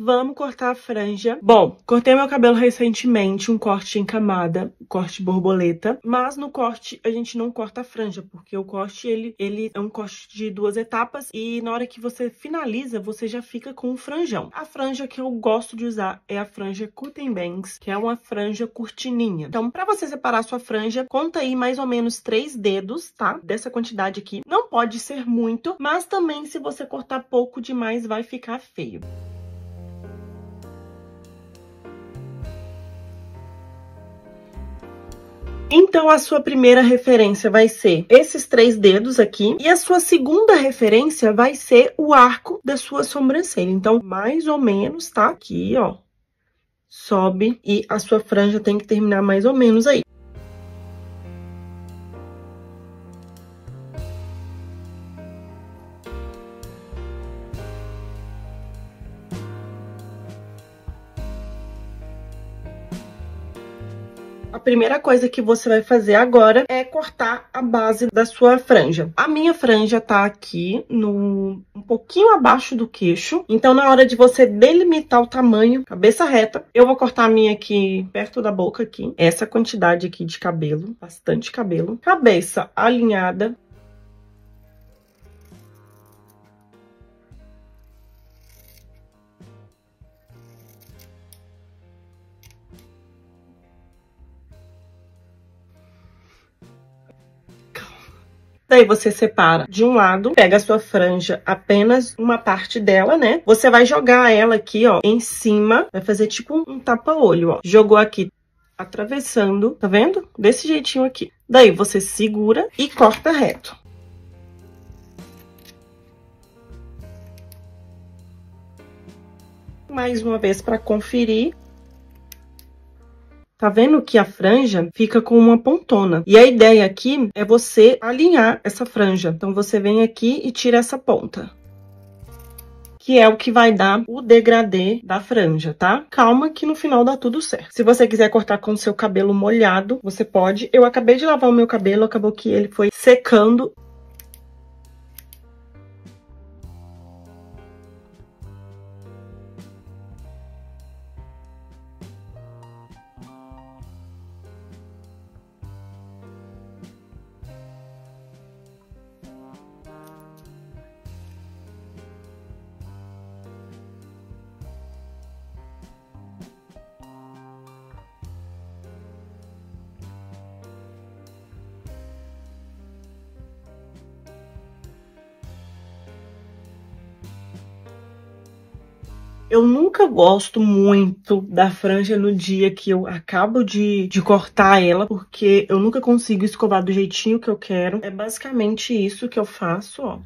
vamos cortar a franja. Bom, cortei meu cabelo recentemente, um corte em camada, corte borboleta, mas no corte a gente não corta a franja, porque o corte, ele, ele é um corte de duas etapas e na hora que você finaliza, você já fica com um franjão. A franja que eu gosto de usar é a franja Cutting Bangs, que é uma franja curtininha. Então, pra você separar a sua franja, conta aí mais ou menos três dedos, tá? Dessa quantidade aqui. Não pode ser muito, mas também se você cortar pouco demais, vai ficar feio. Então, a sua primeira referência vai ser esses três dedos aqui. E a sua segunda referência vai ser o arco da sua sobrancelha. Então, mais ou menos, tá? Aqui, ó. Sobe e a sua franja tem que terminar mais ou menos aí. A primeira coisa que você vai fazer agora é cortar a base da sua franja. A minha franja tá aqui no um pouquinho abaixo do queixo. Então, na hora de você delimitar o tamanho, cabeça reta, eu vou cortar a minha aqui perto da boca aqui. Essa quantidade aqui de cabelo, bastante cabelo. Cabeça alinhada. Daí você separa de um lado, pega a sua franja, apenas uma parte dela, né? Você vai jogar ela aqui, ó, em cima, vai fazer tipo um tapa-olho, ó. Jogou aqui, atravessando, tá vendo? Desse jeitinho aqui. Daí você segura e corta reto. Mais uma vez para conferir. Tá vendo que a franja fica com uma pontona? E a ideia aqui é você alinhar essa franja. Então, você vem aqui e tira essa ponta. Que é o que vai dar o degradê da franja, tá? Calma que no final dá tudo certo. Se você quiser cortar com o seu cabelo molhado, você pode. Eu acabei de lavar o meu cabelo, acabou que ele foi secando. Eu nunca gosto muito da franja no dia que eu acabo de, de cortar ela, porque eu nunca consigo escovar do jeitinho que eu quero. É basicamente isso que eu faço, ó.